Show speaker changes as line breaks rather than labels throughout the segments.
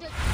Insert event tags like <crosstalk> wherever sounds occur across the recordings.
just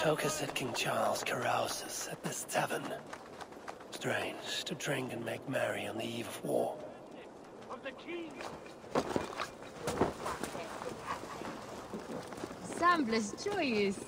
Toka said King Charles carouses at this tavern. Strange to drink and make merry on the eve of war.
of Sembles joyous.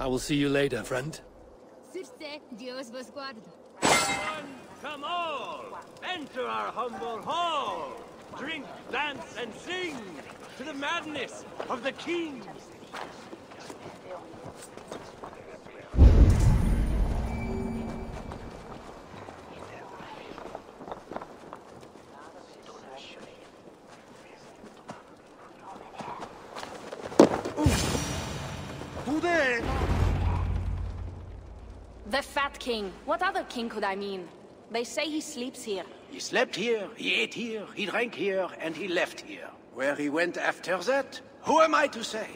I will see you later, friend.
Dios vos guarde.
Come all! Enter our humble hall! Drink, dance, and sing to the madness of the king!
Who there?
The Fat King. What other king could I mean? They say he sleeps here.
He slept here, he ate here, he drank here, and he left here. Where he went after that, who am I to say?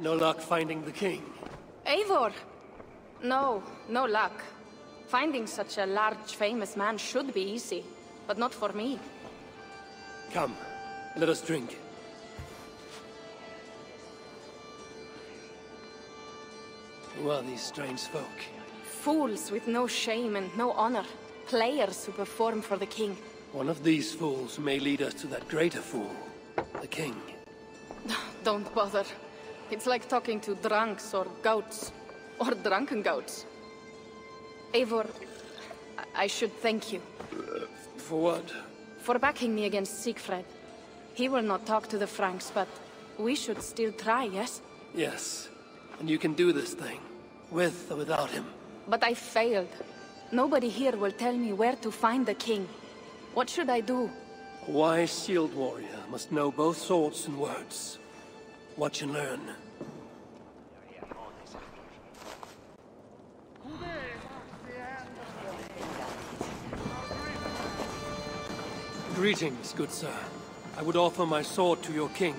No luck finding the king.
Eivor! No, no luck. Finding such a large, famous man should be easy, but not for me.
Come, let us drink. Who are these strange folk?
Fools with no shame and no honor. Players who perform for the king.
One of these fools may lead us to that greater fool, the king. <sighs>
Don't bother. It's like talking to drunks or goats. Or drunken goats. Eivor, I- I should thank you
For what?
for backing me against Siegfried. He will not talk to the Franks, but we should still try, yes?
Yes. And you can do this thing. With or without him.
But I failed. Nobody here will tell me where to find the king. What should I do?
A wise shield warrior must know both swords and words. Watch and learn. Greetings, good sir. I would offer my sword to your king.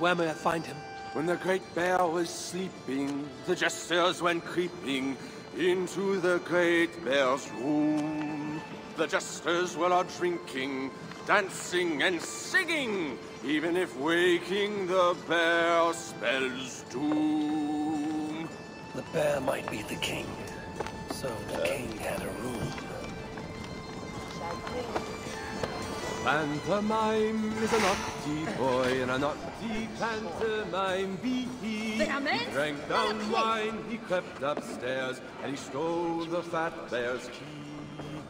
Where may I find him?
When the great bear was sleeping, the jesters went creeping into the great bear's room. The jesters were all drinking, dancing, and singing, even if waking the bear spells doom.
The bear might be the king. So the king had a
Pantomime is a naughty boy, and a naughty pantomime be he. He drank down wine, he crept upstairs, and he stole the fat bear's key.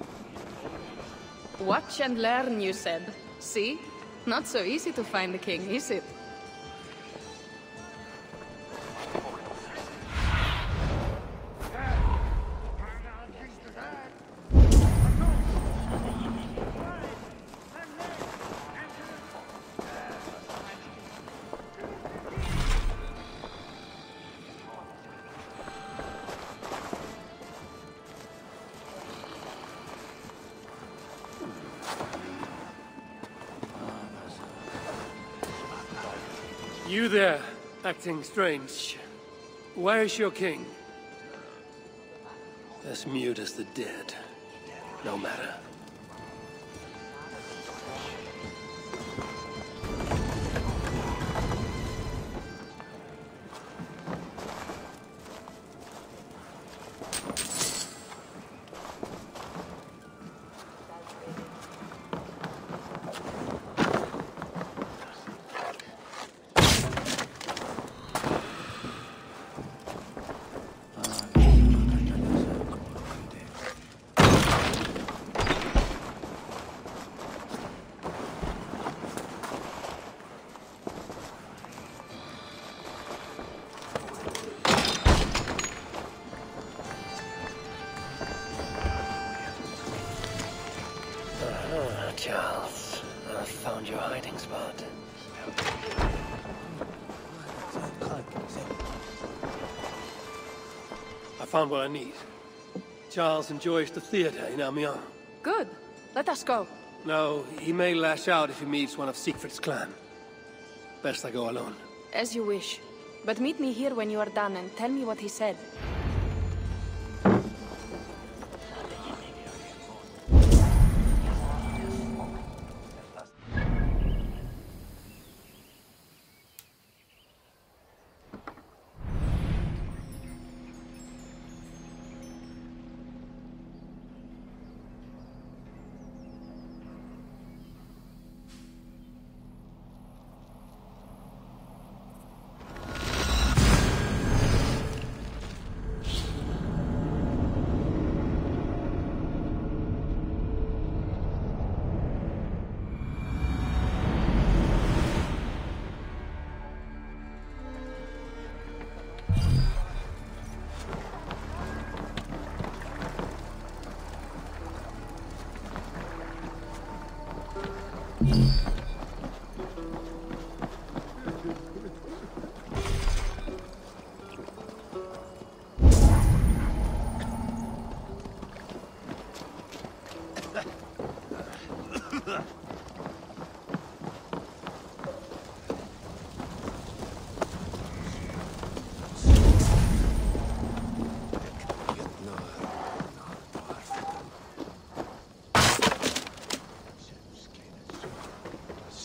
Watch and learn, you said. See? Not so easy to find the king, is it?
You there, acting strange. Where is your king? As mute as the dead. No matter. Found what I need. Charles enjoys the theater in Amiens.
Good. Let us go.
No, he may lash out if he meets one of Siegfried's clan. Best I go alone.
As you wish. But meet me here when you are done and tell me what he said.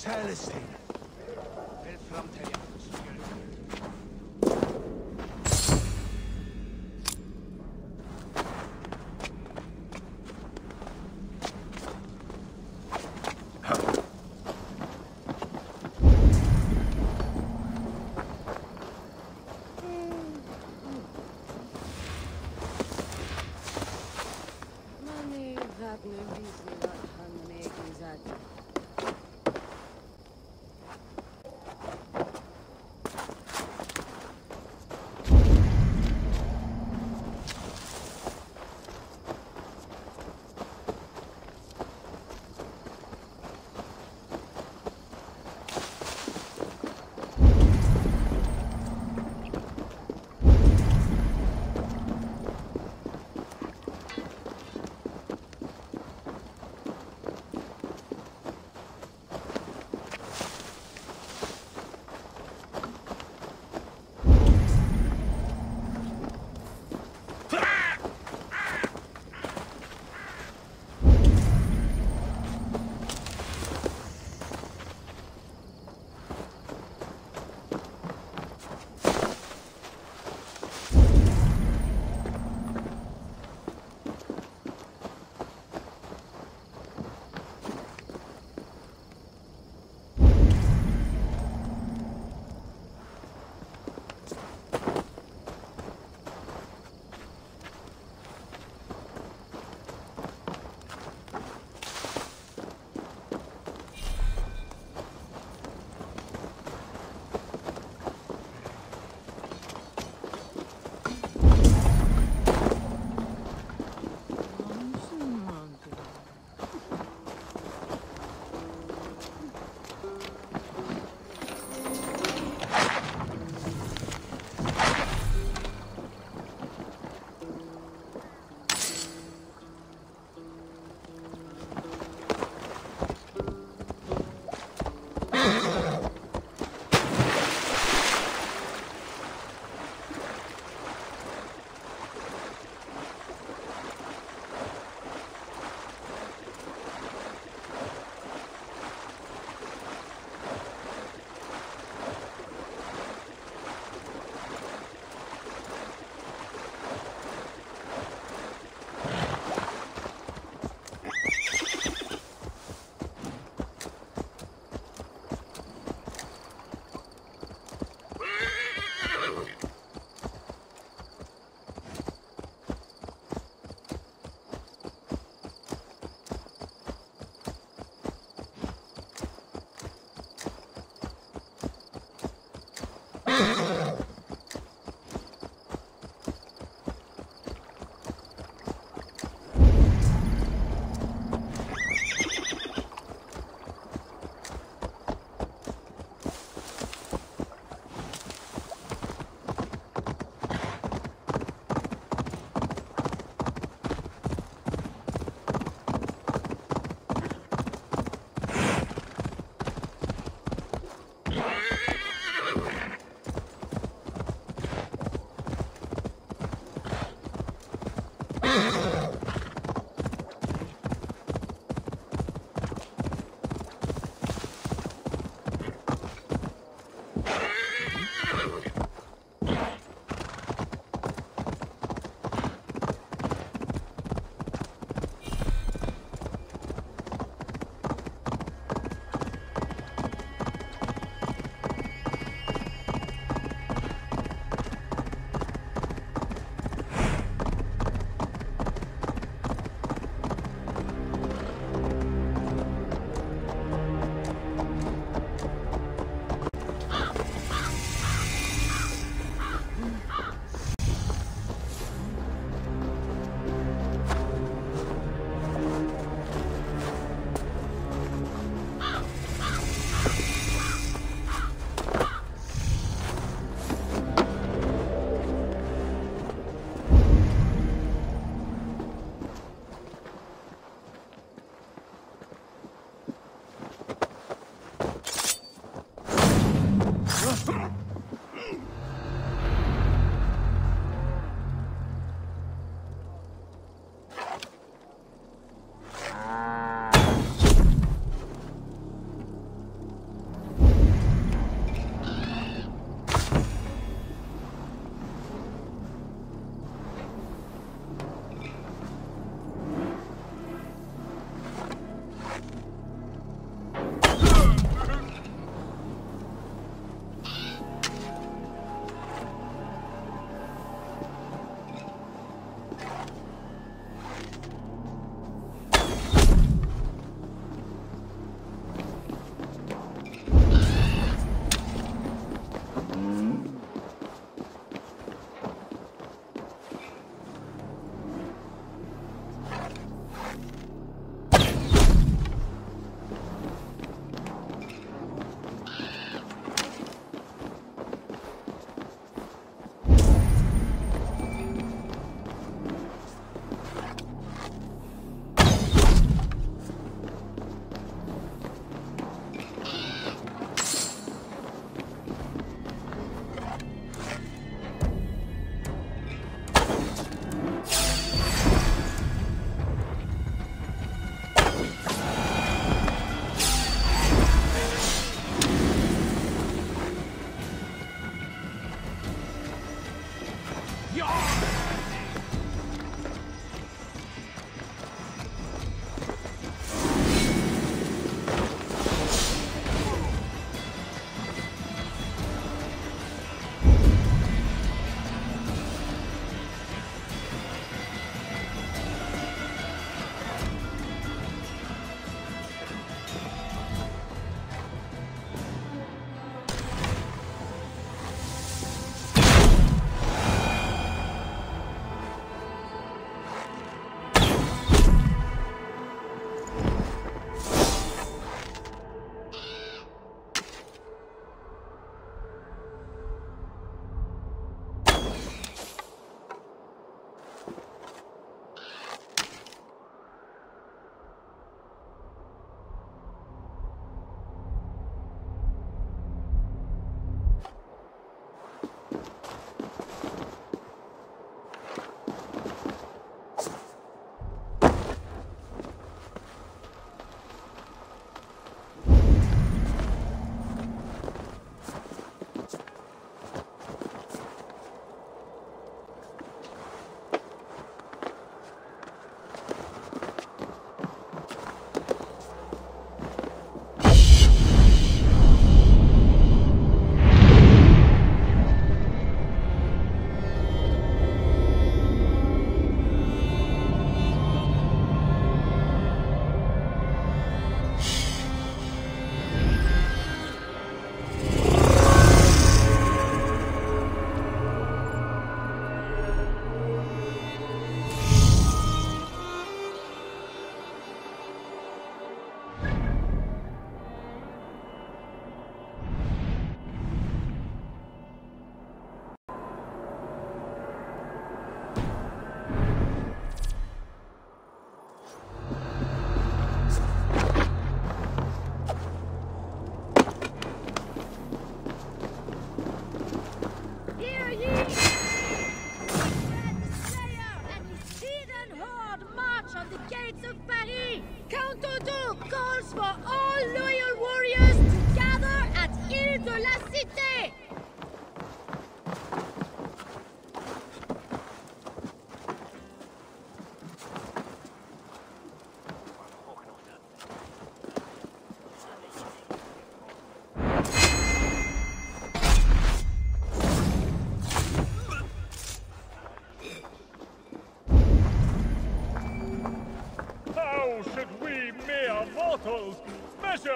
Celestine.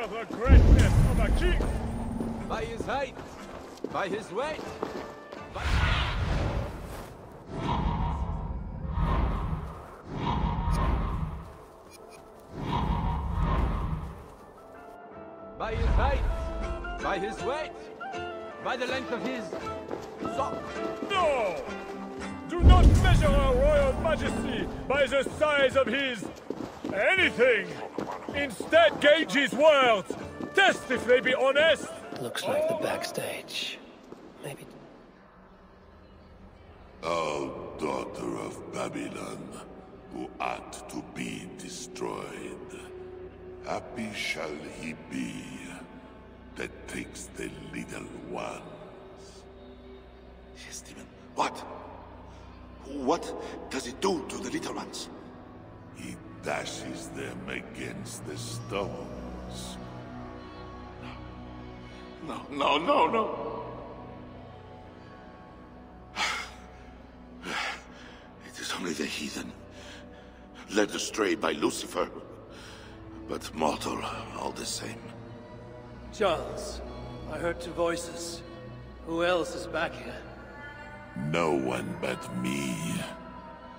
The greatness of a king.
By his height, by his weight, by... By his height, by his weight, by the length of his sock.
No! Do not measure our royal majesty by the size of his... anything! Instead, gauge his words! Test if they be honest!
Looks like the backstage. Maybe
O daughter of Babylon, who ought to be destroyed. Happy shall he be that takes the little ones.
Yes, demon. What? What does it do to the little ones?
He dashes them against the stones.
No, no, no, no. It is only the heathen, led astray by Lucifer, but mortal all the same.
Charles, I heard two voices. Who else is back here?
No one but me,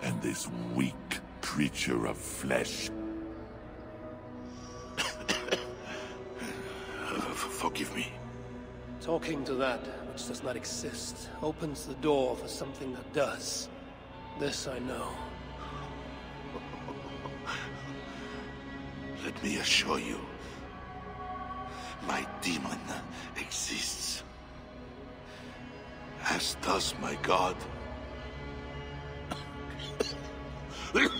and this weak creature of flesh. <coughs>
Forgive me.
Talking to that which does not exist opens the door for something that does. This I know. <laughs>
Let me assure you, my demon exists. As does my god. <coughs> <coughs>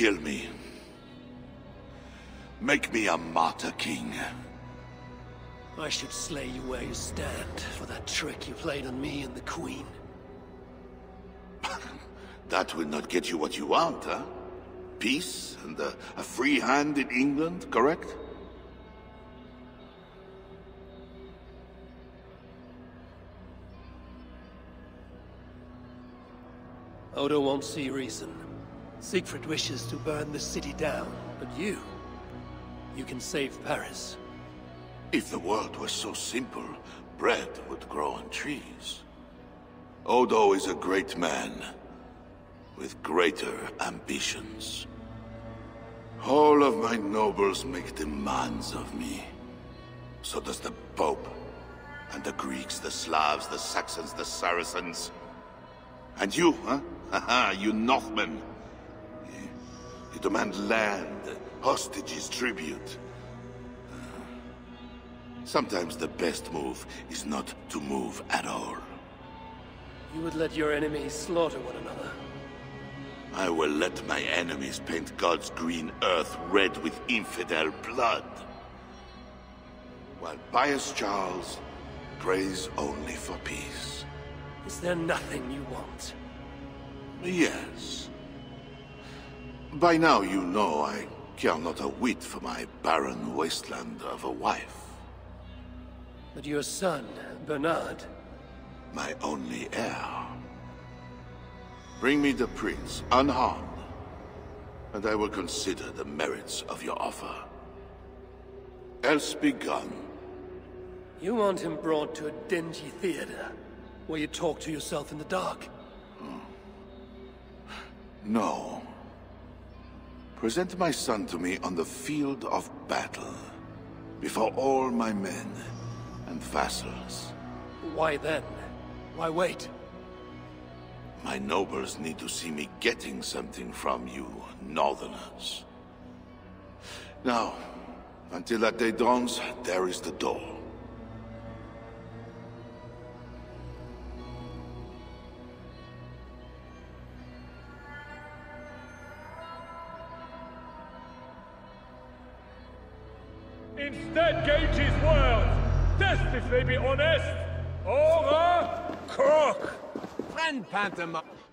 Kill me. Make me a martyr king.
I should slay you where you stand for that trick you played on me and the Queen. <laughs>
That will not get you what you want, huh? Peace and a, a free hand in England, correct?
Odo won't see reason. Siegfried wishes to burn the city down, but you... You can save Paris.
If the world was so simple, bread would grow on trees. Odo is a great man, with greater ambitions. All of my nobles make demands of me. So does the Pope. And the Greeks, the Slavs, the Saxons, the Saracens. And you, huh? <laughs> Haha, you Northmen. You, demand land, hostages, tribute. Sometimes the best move is not to move at all.
You would let your enemies slaughter one another.
I will let my enemies paint God's green earth red with infidel blood. While pious Charles prays only for peace.
Is there nothing you want?
Yes. By now you know I care not a whit for my barren wasteland of a wife.
But your son, Bernard,
My only heir. Bring me the prince, unharmed, and I will consider the merits of your offer. Else be gone.
you want him brought to a dingy theater, where you talk to yourself in the dark.
No. Present my son to me on the field of battle, before all my men and vassals.
Why then? Why wait?
My nobles need to see me getting something from you, Northerners. Now, until that day dawns, there is the door.
Friend Pantomime.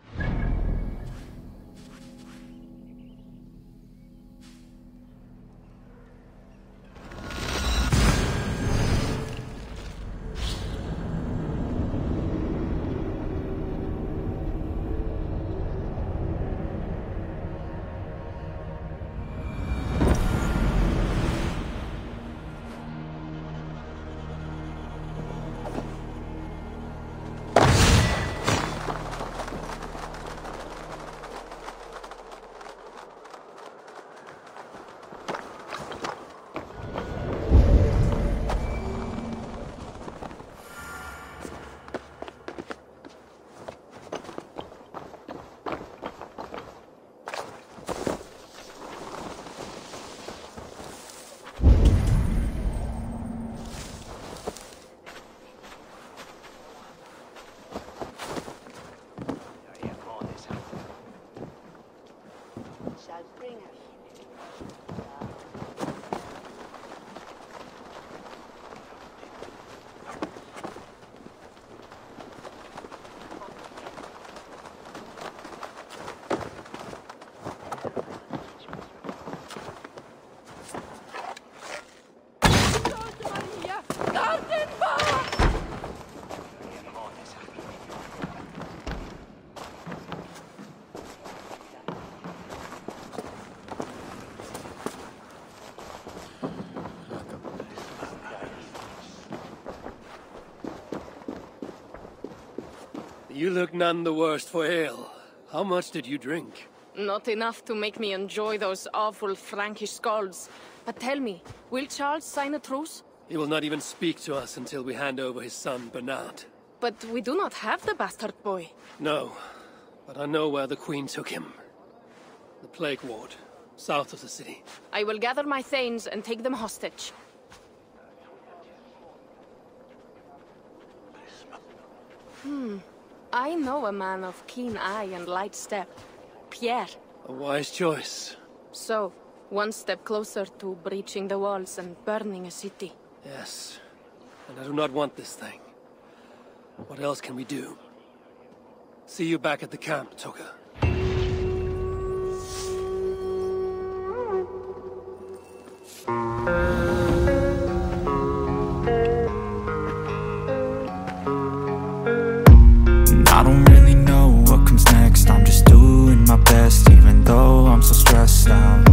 You look none the worse for ale. How much did you drink?
Not enough to make me enjoy those awful Frankish skalds. But tell me, will Charles sign a truce?
He will not even speak to us until we hand over his son, Bernard.
But we do not have the bastard boy.
No, but I know where the Queen took him. The Plague Ward, south of the city.
I will gather my thanes and take them hostage. Hmm. I know a man of keen eye and light step. Pierre.
A wise choice.
So, one step closer to breaching the walls and burning a city.
Yes. And I do not want this thing. What else can we do? See you back at the camp, Toka.
I uh, though I'm so stressed out.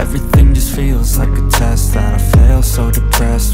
Everything just feels like a test that I fail so depressed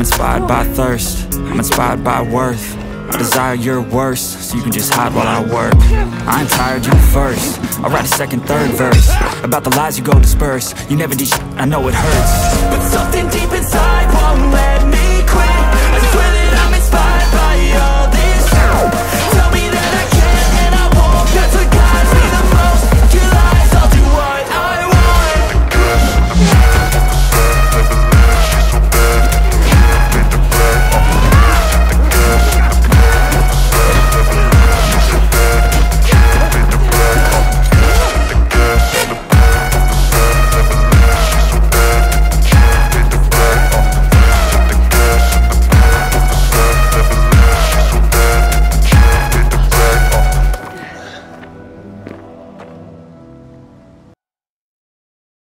I'm inspired by thirst, I'm inspired by worth. I desire your worst, so you can just hide while I work. I'm tired, you first. I'll write a second, third verse About the lies you go disperse. You never did I know it hurts. But something deep inside won't let